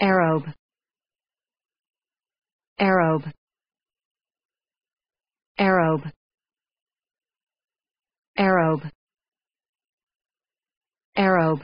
Arab Arab Arab Arab Arab